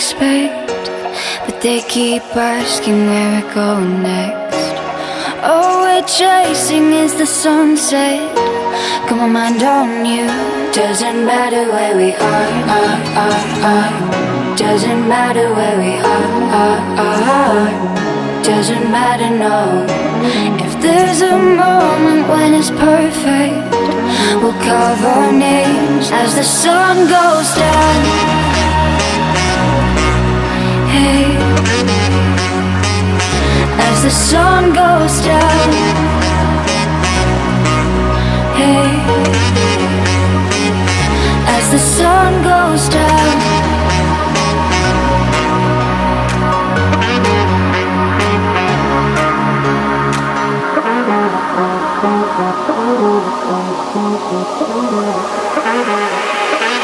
expect But they keep asking where we're going next. Oh, we're chasing is the sunset. Got my mind on you. Doesn't matter where we are, are, are, are. Doesn't matter where we are, are, are. Doesn't matter, no. If there's a moment when it's perfect We'll carve our names as the sun goes down the sun goes down. Hey. As the sun goes down.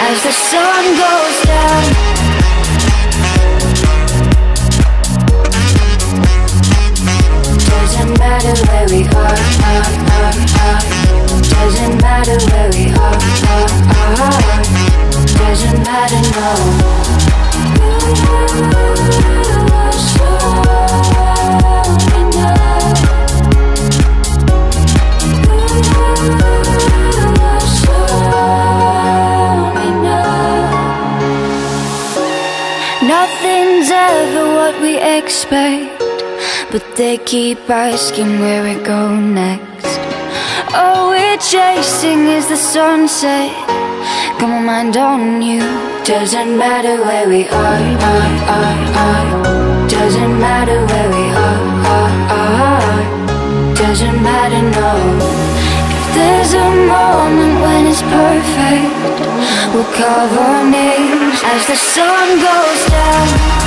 As the sun goes down Doesn't matter where we are, are, are, are. Doesn't matter where we are. Doesn't matter, no Nothing's ever what we expect But they keep asking where we go next. All we're chasing is the sunset. Got my mind on you. Doesn't matter where we are, are, are, are. Doesn't matter where we are, are, are. Doesn't matter, no. If there's a moment when it's perfect We'll carve our names As the sun goes down